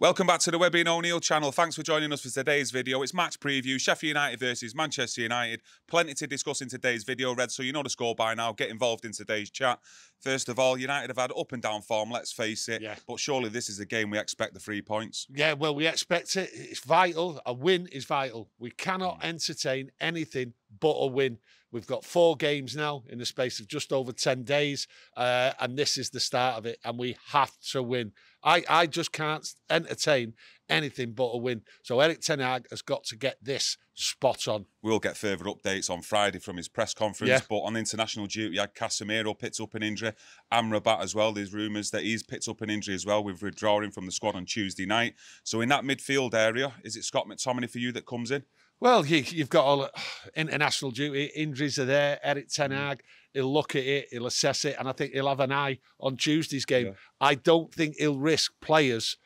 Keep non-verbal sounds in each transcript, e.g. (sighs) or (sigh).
Welcome back to the Webby and O'Neill channel. Thanks for joining us for today's video. It's match preview, Sheffield United versus Manchester United. Plenty to discuss in today's video, Red, so you know the score by now. Get involved in today's chat. First of all, United have had up and down form, let's face it. Yeah. But surely this is a game we expect the three points. Yeah, well, we expect it. It's vital. A win is vital. We cannot hmm. entertain anything but a win. We've got four games now in the space of just over 10 days, uh, and this is the start of it, and we have to win. I, I just can't entertain anything but a win. So Erik Ten Hag has got to get this spot on. We'll get further updates on Friday from his press conference. Yeah. But on international duty, had Casemiro picked up an injury. Amrabat as well. There's rumours that he's picked up an injury as well with withdrawing from the squad on Tuesday night. So in that midfield area, is it Scott McTominay for you that comes in? Well, you, you've got all (sighs) international duty injuries are there. Erik Ten Hag, he'll look at it, he'll assess it, and I think he'll have an eye on Tuesday's game. Yeah. I don't think he'll risk players,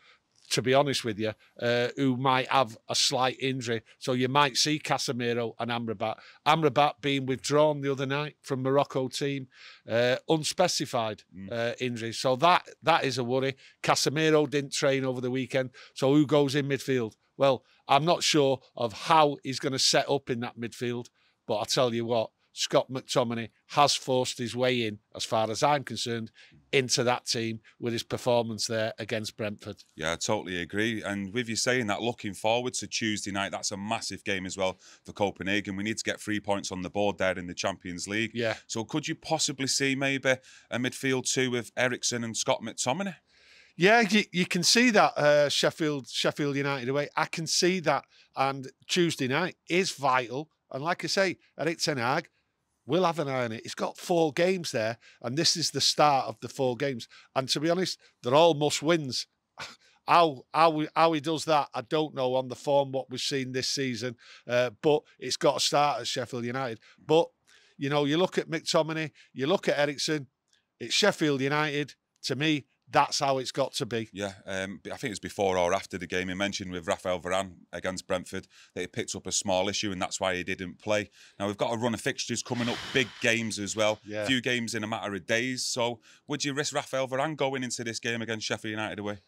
to be honest with you, uh, who might have a slight injury. So you might see Casemiro and Amrabat. Amrabat being withdrawn the other night from Morocco team, uh, unspecified uh, injury. So that that is a worry. Casemiro didn't train over the weekend. So who goes in midfield? Well, I'm not sure of how he's going to set up in that midfield, but I'll tell you what, Scott McTominay has forced his way in, as far as I'm concerned, into that team with his performance there against Brentford. Yeah, I totally agree. And with you saying that, looking forward to Tuesday night, that's a massive game as well for Copenhagen. We need to get three points on the board there in the Champions League. Yeah. So could you possibly see maybe a midfield two with Eriksen and Scott McTominay? Yeah, you, you can see that uh, Sheffield Sheffield United away. I can see that, and Tuesday night is vital. And like I say, Erik Ten Hag will have an eye on it. He's got four games there, and this is the start of the four games. And to be honest, they're all must wins. (laughs) How how how he does that, I don't know on the form what we've seen this season, uh, but it's got to start at Sheffield United. But you know, you look at McTominay, you look at Eriksen, it's Sheffield United. To me, that's how it's got to be. Yeah, um, I think it was before or after the game. He mentioned with Rafael Varane against Brentford that he picked up a small issue and that's why he didn't play. Now we've got a run of fixtures coming up, big games as well. Yeah. few games in a matter of days. So would you risk Rafael Varane going into this game against Sheffield United away?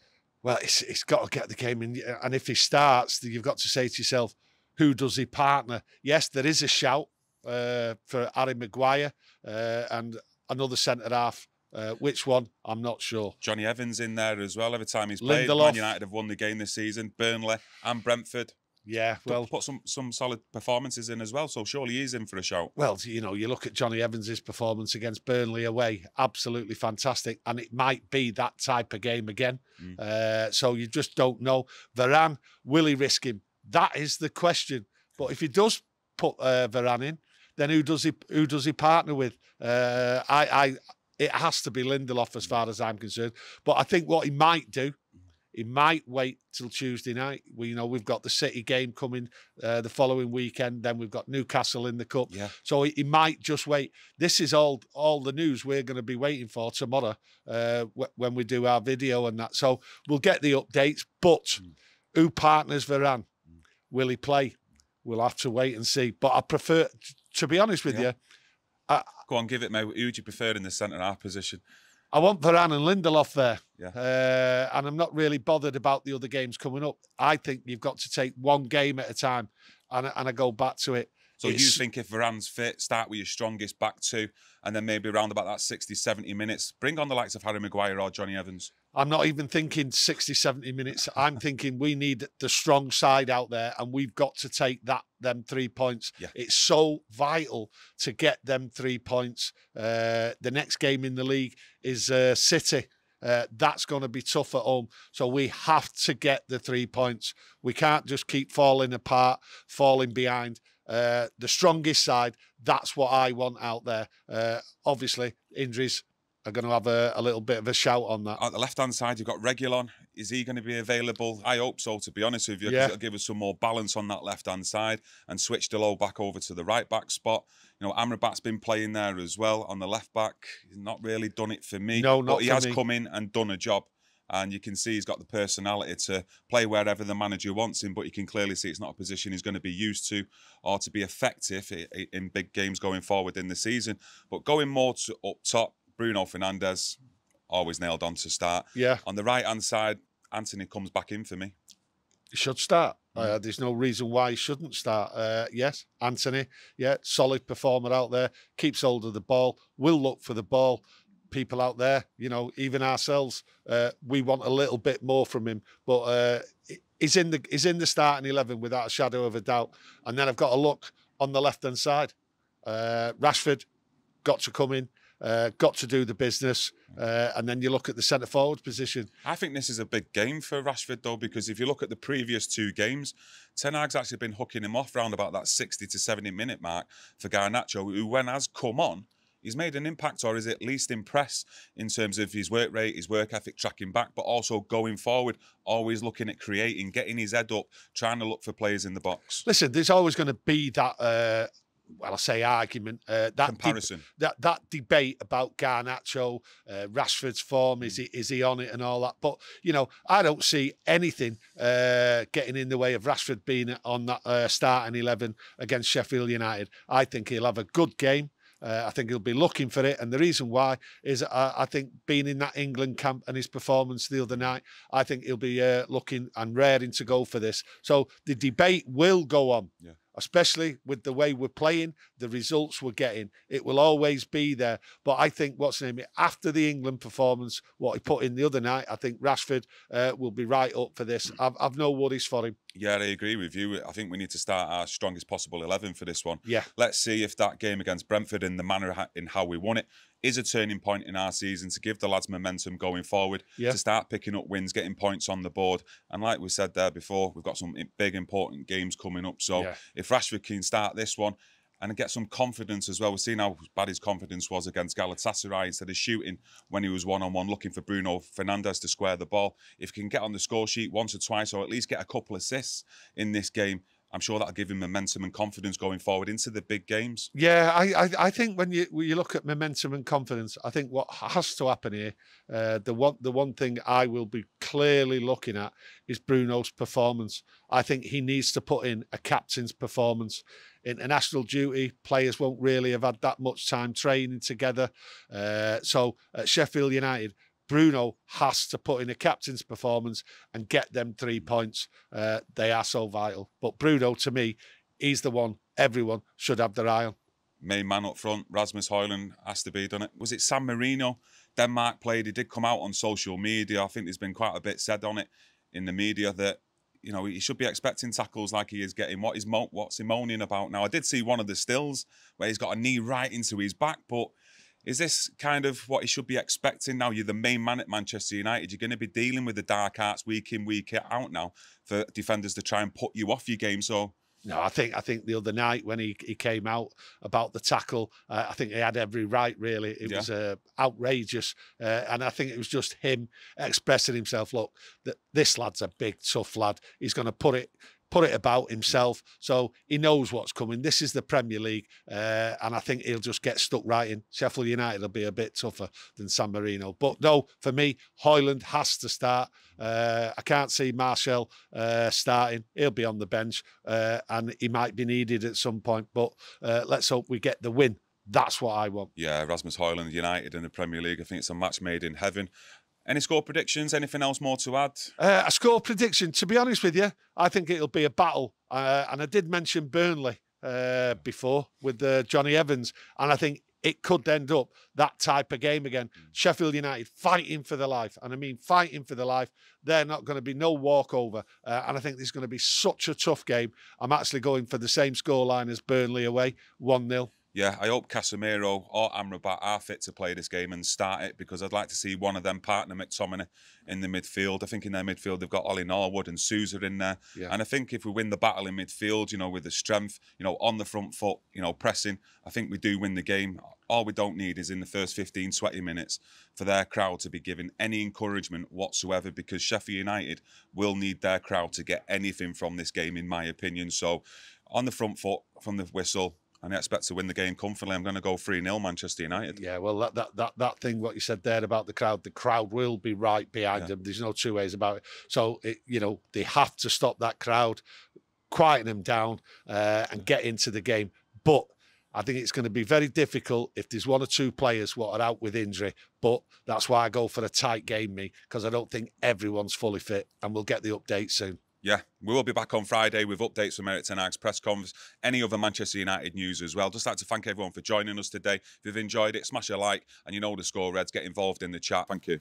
Well, it's, it's got to get the game in. And if he starts, you've got to say to yourself, who does he partner? Yes, there is a shout uh, for Harry Maguire uh, and another centre half. Uh, which one? I'm not sure. Jonny Evans in there as well. Every time he's played, Lindelof. Man United have won the game this season. Burnley and Brentford. Yeah, Well, put some some solid performances in as well. So surely he's in for a shout. well, you know, you look at Jonny Evans's performance against Burnley away, absolutely fantastic, and it might be that type of game again. Mm. Uh, so you just don't know. Varane, will he risk him? That is the question. But if he does put uh, Varane in, then who does he who does he partner with? Uh, I, I, it has to be Lindelof as far as I'm concerned. But I think what he might do, he might wait till Tuesday night. We you know we've got the City game coming uh, the following weekend. Then we've got Newcastle in the cup. Yeah. So he, he might just wait. This is all all the news we're going to be waiting for tomorrow uh, wh- when we do our video and that. So we'll get the updates. But who partners Varane? Will he play? We'll have to wait and see. But I prefer, to be honest with Yeah. you, Go on, give it, mate. Who would you prefer in the centre half position? I want Varane and Lindelof there. Yeah. Uh, and I'm not really bothered about the other games coming up. I think you've got to take one game at a time. And, and I go back to it. So you think if Varane's fit, start with your strongest back two, and then maybe around about that 60, 70 minutes, bring on the likes of Harry Maguire or Jonny Evans. I'm not even thinking 60, 70 minutes. I'm thinking we need the strong side out there and we've got to take that them three points. Yeah. It's so vital to get them three points. Uh, the next game in the league is uh, City. Uh, that's going to be tough at home. So we have to get the three points. We can't just keep falling apart, falling behind. Uh, the strongest side, that's what I want out there. Uh, obviously, injuries are going to have a, a little bit of a shout on that. At the left hand side, you've got Reguilon. Is he going to be available? I hope so, to be honest with you, Yeah. it'll give us some more balance on that left hand side and switch Dalot back over to the right back spot. You know, Amrabat's been playing there as well on the left back. He's not really done it for me. No, not but he has me. come in and done a job. And you can see he's got the personality to play wherever the manager wants him, but you can clearly see it's not a position he's going to be used to or to be effective in big games going forward in the season. But going more to up top, Bruno Fernandes, always nailed on to start. Yeah. On the right hand side, Antony comes back in for me. He should start. Mm. Uh, there's no reason why he shouldn't start. Uh, yes, Antony, yeah, solid performer out there, keeps hold of the ball, will look for the ball. People out there, you know, even ourselves, uh, we want a little bit more from him. But uh, he's in the he's in the starting eleven without a shadow of a doubt. And then I've got to look on the left hand side. Uh, Rashford got to come in, uh, got to do the business, uh, and then you look at the centre forward position. I think this is a big game for Rashford though, because if you look at the previous two games, Ten Hag's actually been hooking him off round about that 60 to 70 minute mark for Garnacho, who when has come on, he's made an impact or is at least impressed in terms of his work rate, his work ethic tracking back, but also going forward, always looking at creating, getting his head up, trying to look for players in the box. Listen, there's always going to be that. Uh, well, I say argument. Uh, that Comparison. that that debate about Garnacho, uh, Rashford's form, is he is he on it and all that. But you know, I don't see anything uh, getting in the way of Rashford being on that uh, starting eleven against Sheffield United. I think he'll have a good game. Uh, I think he'll be looking for it, and the reason why is I, I think being in that England camp and his performance the other night, I think he'll be uh, looking and raring to go for this. So the debate will go on Yeah. Especially with the way we're playing, the results we're getting. It will always be there. But I think what's the name after the England performance, what he put in the other night, I think Rashford uh, will be right up for this. I've, I've no worries for him. Yeah, I agree with you. I think we need to start our strongest possible 11 for this one. Yeah. Let's see if that game against Brentford in the manner in how we won it is a turning point in our season to give the lads momentum going forward, Yeah. to start picking up wins, getting points on the board. And like we said there before, we've got some big important games coming up. So Yeah. if Rashford can start this one and get some confidence as well, we've seen how bad his confidence was against Galatasaray instead of shooting when he was one on one, looking for Bruno Fernandes to square the ball. If he can get on the score sheet once or twice, or at least get a couple of assists in this game, I'm sure that'll give him momentum and confidence going forward into the big games. Yeah, I, I, I think when you when you look at momentum and confidence, I think what has to happen here, uh, the one the one thing I will be clearly looking at is Bruno's performance. I think he needs to put in a captain's performance. International duty players won't really have had that much time training together. Uh, so at Sheffield United, Bruno has to put in a captain's performance and get them three points. Uh, they are so vital. But Bruno, to me, he's the one everyone should have their eye on. Main man up front, Rasmus Hojlund has to be done it. Was it San Marino? Denmark played. He did come out on social media. I think there's been quite a bit said on it in the media that you know he should be expecting tackles like he is getting. What is mo- what's he moaning about now? I did see one of the stills where he's got a knee right into his back, but is this kind of what he should be expecting now? You're the main man at Manchester United. You're going to be dealing with the dark arts week in, week out now for defenders to try and put you off your game. So No, I think I think the other night when he, he came out about the tackle, uh, I think he had every right. Really, it Yeah. was uh, outrageous, uh, and I think it was just him expressing himself. Look, that this lad's a big tough lad. He's going to put it put it about himself, so he knows what's coming. This is the Premier League, uh, and I think he'll just get stuck right in. Sheffield United will be a bit tougher than San Marino, but no, for me, Hojlund has to start. Uh, I can't see Martial uh, starting. He'll be on the bench, uh, and he might be needed at some point. But uh, let's hope we get the win. That's what I want. Yeah, Rasmus Hojlund, United in the Premier League. I think it's a match made in heaven. Any score predictions? Anything else more to add? Uh, a score prediction. To be honest with you, I think it'll be a battle. Uh, and I did mention Burnley uh, before with uh, Jonny Evans, and I think it could end up that type of game again. Sheffield United fighting for their life, and I mean fighting for their life. They're not going to be no walkover, uh, and I think this is going to be such a tough game. I'm actually going for the same scoreline as Burnley away, one 0 Yeah, I hope Casemiro or Amrabat are fit to play this game and start it because I'd like to see one of them partner McTominay in the midfield. I think in their midfield they've got Ollie Norwood and Souza in there. Yeah. And I think if we win the battle in midfield, you know, with the strength, you know, on the front foot, you know, pressing, I think we do win the game. All we don't need is in the first 15, 20 minutes for their crowd to be given any encouragement whatsoever because Sheffield United will need their crowd to get anything from this game, in my opinion. So on the front foot from the whistle, and I expect to win the game comfortably. I'm going to go 3 0 Manchester United. Yeah, well, that, that that that thing what you said there about the crowd, the crowd will be right behind Yeah. them. There's no two ways about it. So it, you know they have to stop that crowd, quieten them down, uh, and get into the game. But I think it's going to be very difficult if there's one or two players what are out with injury. But that's why I go for a tight game, me, because I don't think everyone's fully fit, and we'll get the update soon. Yeah, we will be back on Friday with updates from Erik Ten Hag's press conference, any other Manchester United news as well. Just like to thank everyone for joining us today. If you've enjoyed it, smash a like, and you know the score, Reds, get involved in the chat. Thank you.